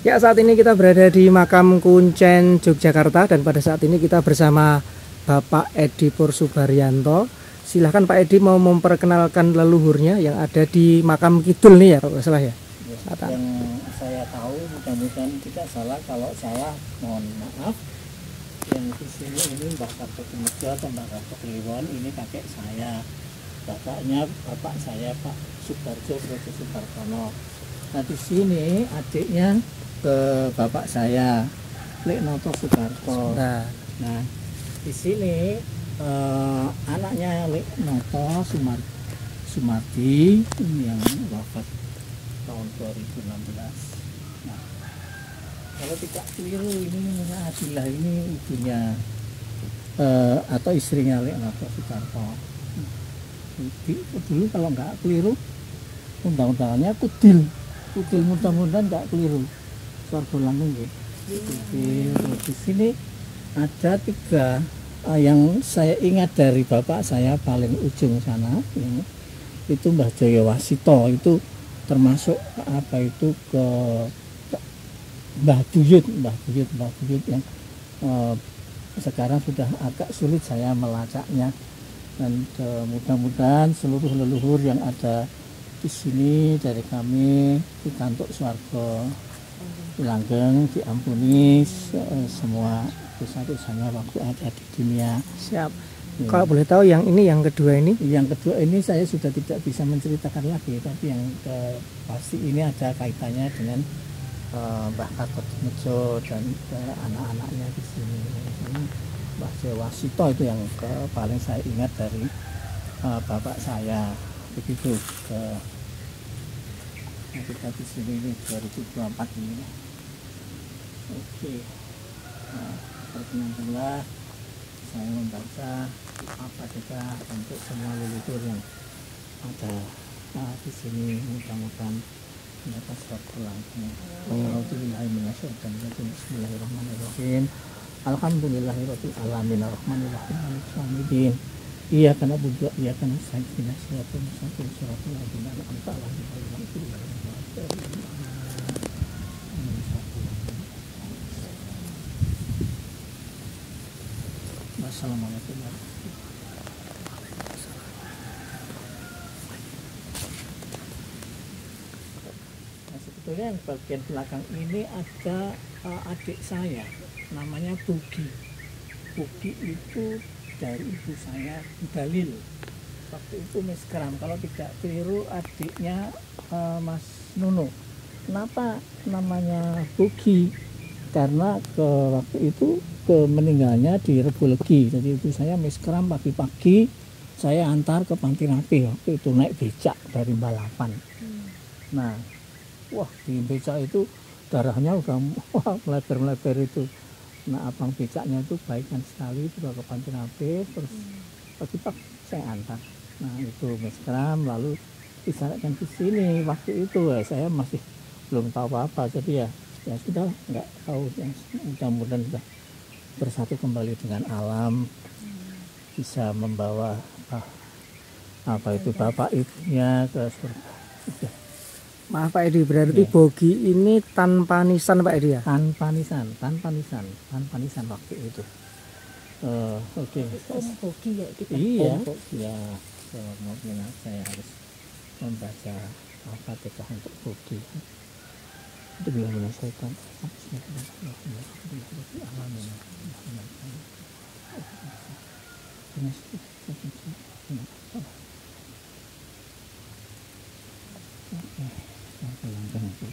Ya saat ini kita berada di makam Kuncen Yogyakarta dan pada saat ini kita bersama Bapak Edi Pursubaryanto. Silahkan Pak Edi mau memperkenalkan leluhurnya yang ada di makam Kidul nih ya kalau nggak salah ya. Saat- yang saya tahu mudah-mudahan tidak salah kalau salah mohon maaf yang di sini ini Mbak Kemejo atau Mbak Karto Kliwon ini kakek saya bapaknya bapak saya Pak Subarjo Brojo Subartono nah di sini adiknya ke bapak saya Lek Noto Subarto Nah, di sini eh, anaknya Lek Noto Sumar Sumardi ini yang wafat tahun 2016. Nah, kalau tidak keliru ini Adila ini ibunya eh, atau istrinya Lek Noto Soekarto. Di- Dulu kalau nggak keliru undang-undangannya kudil, kudil mudah-mudahan nggak keliru. Suarga langgung gitu. Kudil. Di sini ada tiga eh, yang saya ingat dari bapak saya paling ujung sana yang itu Mbah Jaya Wasito itu termasuk apa itu ke, Mbah Buyut Mbah Buyut Mbah Buyut yang eh, sekarang sudah agak sulit saya melacaknya dan eh, mudah-mudahan seluruh leluhur yang ada di sini dari kami dikantuk swarga langgeng diampuni eh, semua dosa-dosanya waktu ada di dunia. Siap. Ya. Kalau boleh tahu yang ini yang kedua ini? Yang kedua ini saya sudah tidak bisa menceritakan lagi tapi yang ke, pasti ini ada kaitannya dengan eh, Mbah Gatot Mejo dan eh, anak-anaknya di sini. Ini Mbah Jawa Sito itu yang ke, paling saya ingat dari eh, bapak saya. Begitu ke kita di sini ini 2024 ini oke nah, perkenankanlah saya membaca apa saja untuk semua leluhur yang ada nah, di sini mudah-mudahan mendapat suatu langkah. Bismillahirrahmanirrahim. Alhamdulillahirabbil alamin arrahmanirrahim yaumiddin. Iya karena budu iya karena saya tidak siapa musafir suratul ladina an'amta alaihim ghairil Wassalamualaikum warahmatullahi Nah, sebetulnya yang bagian belakang ini ada eh, adik saya, namanya Bugi. Bugi itu dari ibu saya Dalil. Waktu itu Miskram, kalau tidak keliru adiknya eh, Mas Nuno. Kenapa namanya Bugi? Karena ke waktu itu ke meninggalnya di Rebulegi. Jadi ibu saya Miskram pagi-pagi saya antar ke Panti Rapi waktu itu naik becak dari balapan. Nah, wah di becak itu darahnya udah wah, melebar-melebar itu. Nah abang becaknya itu baikkan sekali sudah ke panti nape terus pagi-pagi saya antar. Nah itu meskeram lalu disarankan ke sini. Waktu itu ya, saya masih belum tahu apa-apa. Jadi ya ya sudah nggak tahu yang mudah-mudahan sudah bersatu kembali dengan alam bisa membawa ah, apa itu bapak ibunya ke surga Sudah. maaf Pak Edi berarti Iya. bogi ini tanpa nisan Pak Edi ya. tanpa nisan, tanpa nisan, tanpa nisan waktu itu. Eh, Oke. Om Bogi ya kita. Iya. Om Bogi. Ya, kalau mau minat saya harus membaca Al-Fatihah untuk bukti. Itu bilang menyelesaikan. Oke, saya pulang ke nanti.